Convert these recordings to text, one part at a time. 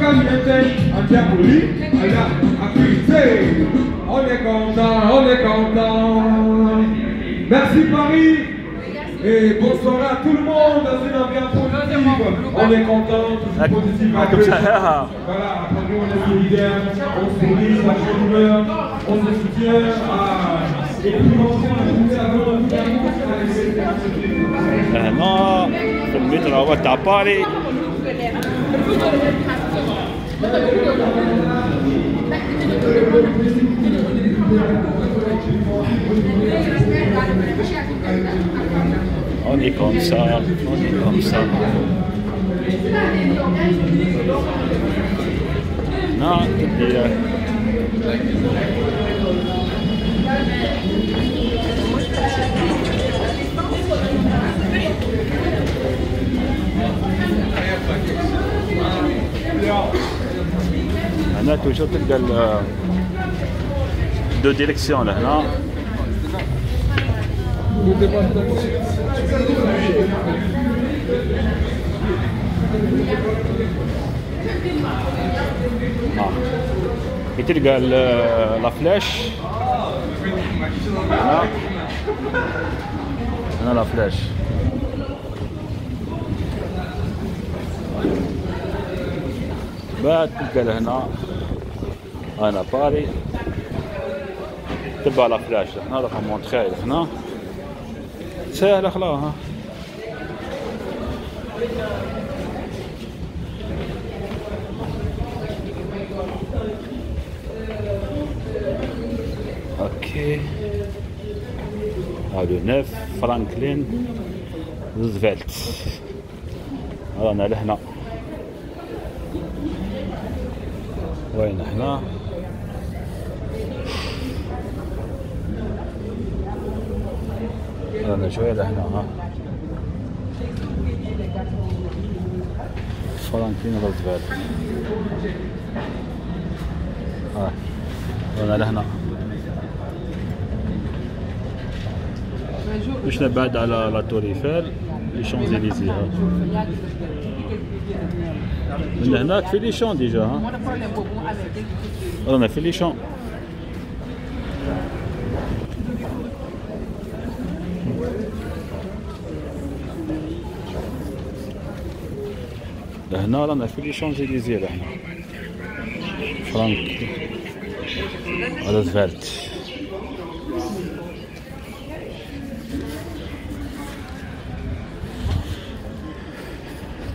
on, big up, hey, ah, abbiamo tutto, non manca niente, andiamo lì, andiamo a Quincy, on est content, on est content. Merci Paris. Et bonsoir à tout le monde dans une ambiance positive. On est content, toujours positif. Ah, comme ça, ah. Voilà, après nous on est solidaires, on sourit, la bonne humeur, on se soutient. Ah. Et puis on se هنا في المتر هو تاع باري Ogni consa, ogni consa. No, tutti. comme ça. Non, et, euh, هنا توجور تلقى ال- دو ديريكسيون لهنا اه كي تلقى ال- لا فلاش هنا هنا لا فلاش بعد تلقى لهنا أنا باري. تبع لا فلاش هنا رقم مونتخي هنا سهلة خلاص ها. أوكي. هادو نيف فرانكلين روزفلت. رانا لهنا. وين إحنا؟ رانا شوية لهنا ها. فرانكلين روزفلت ها رانا لهنا مش نبعد على la Tour Eiffel لي ها. من هناك في les Champs déjà ها. رانا في les Champs. لهنا رانا في les Champs-Élysées لهنا فرانك. روزفلت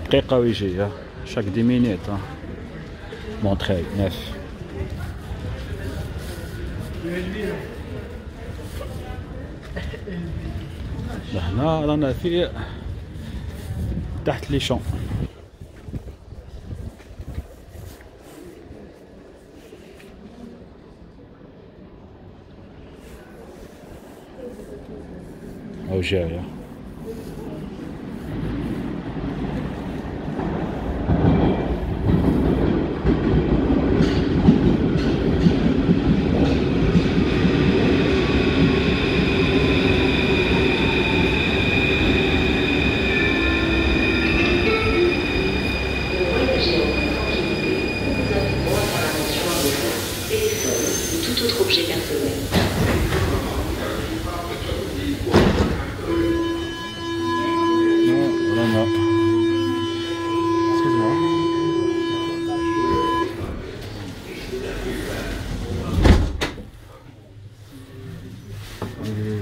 دقيقة ويجي ها. شاك دي مينيت ها. مونتخي ناف لهنا رانا في. تحت لي شون Rogério.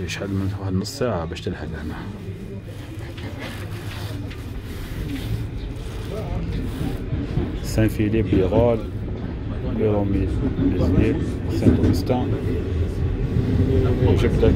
إيه، شحال من واحد نص ساعة باش تلحق هنا. سان فيليب بيغول بيرومي بيزنيل سان أوغسطان جبت لك